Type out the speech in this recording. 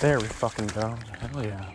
There we fucking go. Hell yeah.